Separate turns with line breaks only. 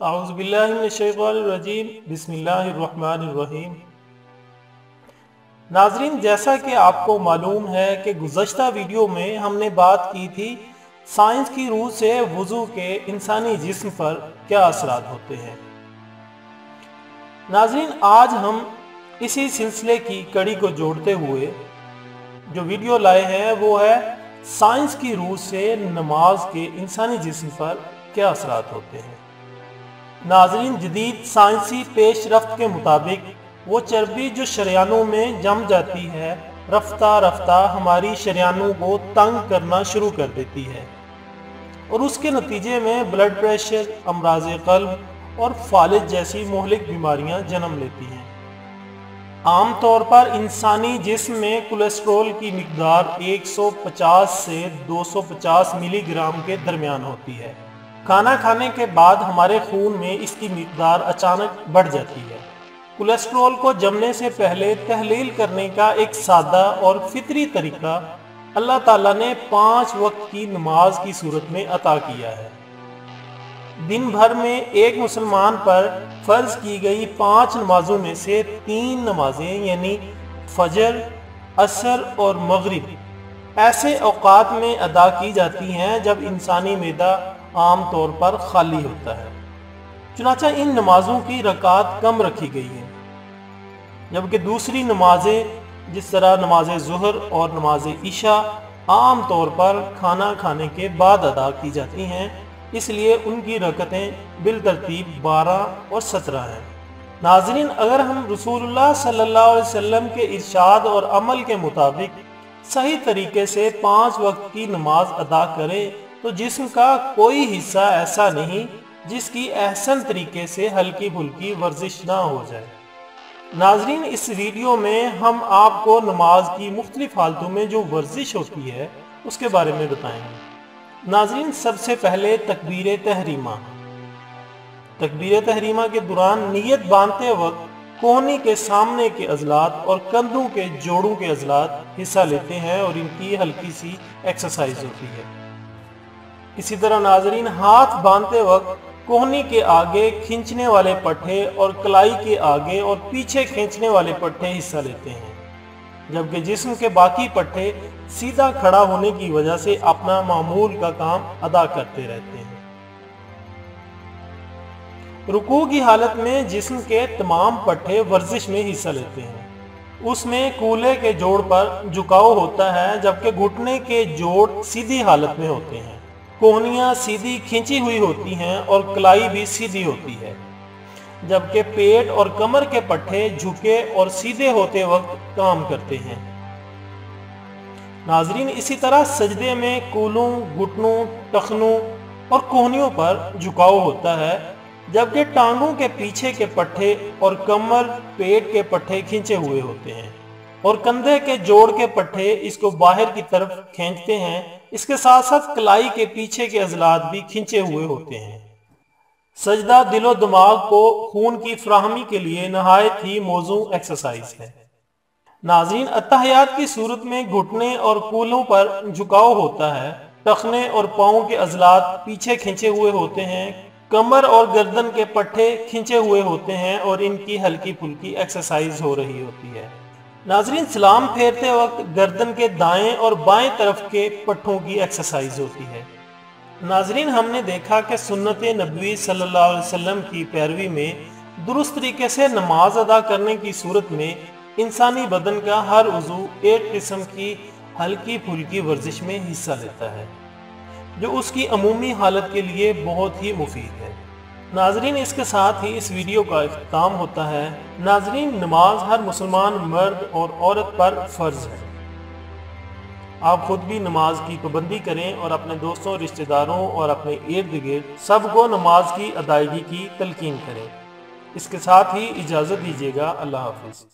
اعوذ باللہ من الشیطان الرجیم، بسم اللہ الرحمن الرحیم۔ ناظرین، جیسا کہ آپ کو معلوم ہے کہ گزشتہ ویڈیو میں ہم نے بات کی تھی سائنس کی روح سے وضو کے انسانی جسم پر کیا اثرات ہوتے ہیں۔ ناظرین، آج ہم اسی سلسلے کی کڑی کو جوڑتے ہوئے جو ویڈیو لائے ہیں، وہ ہے سائنس کی روح سے نماز کے انسانی جسم پر کیا اثرات ہوتے ہیں۔ ناظرین جدید سائنسی پیش رفت کے مطابق وہ چربی جو شریانوں میں جم جاتی ہے، رفتہ رفتہ ہماری شریانوں کو تنگ کرنا شروع کر دیتی ہے۔ اور اس کے نتیجے میں بلڈ پریشر، امراض قلب اور فالج جیسی مہلک بیماریاں جنم لیتی ہیں۔ عام طور پر انسانی جسم میں کولیسٹرول کی مقدار ایک سو پچاس سے دو سو پچاس ملی گرام کے درمیان ہوتی ہے۔ کھانا کھانے کے بعد ہمارے خون میں اس کی مقدار اچانک بڑھ جاتی ہے۔ کولیسٹرول کو جمنے سے پہلے تحلیل کرنے کا ایک سادہ اور فطری طریقہ اللہ تعالیٰ نے پانچ وقت کی نماز کی صورت میں عطا کیا ہے۔ دن بھر میں ایک مسلمان پر فرض کی گئی پانچ نمازوں میں سے تین نمازیں یعنی فجر، عصر اور مغرب، ایسے اوقات میں ادا کی جاتی ہیں جب انسانی میدہ عام طور پر خالی ہوتا ہے۔ چنانچہ ان نمازوں کی رکعت کم رکھی گئی ہے، جبکہ دوسری نمازیں جس طرح نماز ظہر اور نماز عشاء عام طور پر کھانا کھانے کے بعد ادا کی جاتی ہیں، اس لیے ان کی رکتیں بالترتیب بارہ اور سترہ ہیں۔ ناظرین، اگر ہم رسول اللہ صلی اللہ علیہ وسلم کے ارشاد اور عمل کے مطابق صحیح طریقے سے پانچ وقت کی نماز ادا کریں تو جسم کا کوئی حصہ ایسا نہیں جس کی احسن طریقے سے ہلکی بھلکی ورزش نہ ہو جائے۔ ناظرین، اس ویڈیو میں ہم آپ کو نماز کی مختلف حالتوں میں جو ورزش ہوتی ہے، اس کے بارے میں بتائیں گے۔ ناظرین، سب سے پہلے تکبیر تحریمہ۔ تکبیر تحریمہ کے دوران نیت باندھتے وقت کوہنی کے سامنے کے عضلات اور کندھوں کے جوڑوں کے عضلات حصہ لیتے ہیں اور ان کی ہلکی سی ایکسرسائز ہوتی ہے۔ اسی طرح ناظرین، ہاتھ باندھتے وقت کوہنی کے آگے کھینچنے والے پٹھے اور کلائی کے آگے اور پیچھے کھینچنے والے پٹھے حصہ لیتے ہیں، جبکہ جسم کے باقی پٹھے سیدھا کھڑا ہونے کی وجہ سے اپنا معمول کا کام ادا کرتے رہتے ہیں۔ رکوع کی حالت میں جسم کے تمام پٹھے ورزش میں حصہ لیتے ہیں۔ اس میں کولے کے جوڑ پر جھکاؤ ہوتا ہے، جبکہ گھٹنے کے جوڑ سیدھی حالت میں ہوتے ہیں۔ کوہنیاں سیدھی کھینچی ہوئی ہوتی ہیں اور کلائی بھی سیدھی ہوتی ہے۔ جبکہ پیٹ اور کمر کے پٹھے جھکے اور سیدھے ہوتے وقت کام کرتے ہیں۔ ناظرین، اسی طرح سجدے میں کولوں، گھٹنوں، ٹخنوں اور کوہنیوں پر جھکاؤ ہوتا ہے، جبکہ ٹانگوں کے پیچھے کے پٹھے اور کمر، پیٹ کے پٹھے کھینچے ہوئے ہوتے ہیں۔ اور کندھے کے جوڑ کے پٹھے اس کو باہر کی طرف کھینچتے ہیں۔ اس کے ساتھ ساتھ کلائی کے پیچھے کے عضلات بھی کھینچے ہوئے ہوتے ہیں۔ سجدہ دل و دماغ کو خون کی فراہمی کے لیے نہایت ہی موضوع ایکسرسائز ہے۔ ناظرین اتحیات کی صورت میں گھٹنے اور کولوں پر جھکاؤ ہوتا ہے۔ ٹخنے اور پاؤں کے عضلات پیچھے کھنچے ہوئے ہوتے ہیں۔ کمر اور گردن کے پٹھے کھنچے ہوئے ہوتے ہیں اور ان کی ہلکی پھلکی ایکسرسائز ہو رہی ہوتی ہے۔ ناظرین، سلام پھیرتے وقت گردن کے دائیں اور بائیں طرف کے پٹھوں کی ایکسرسائز ہوتی ہے۔ ناظرین، ہم نے دیکھا کہ سنت نبوی صلی اللہ علیہ وسلم کی پیروی میں درست طریقے سے نماز ادا کرنے کی صورت میں انسانی بدن کا ہر عضو ایک قسم کی ہلکی پھلکی ورزش میں حصہ لیتا ہے، جو اس کی عمومی حالت کے لیے بہت ہی مفید ہے۔ ناظرین، اس کے ساتھ ہی اس ویڈیو کا اختتام ہوتا ہے۔ ناظرین، نماز ہر مسلمان مرد اور عورت پر فرض ہے۔ آپ خود بھی نماز کی پابندی کریں اور اپنے دوستوں، رشتہ داروں اور اپنے ارد گرد سب کو نماز کی ادائیگی کی تلقین کریں۔ اس کے ساتھ ہی اجازت دیجیے گا۔ اللہ حافظ۔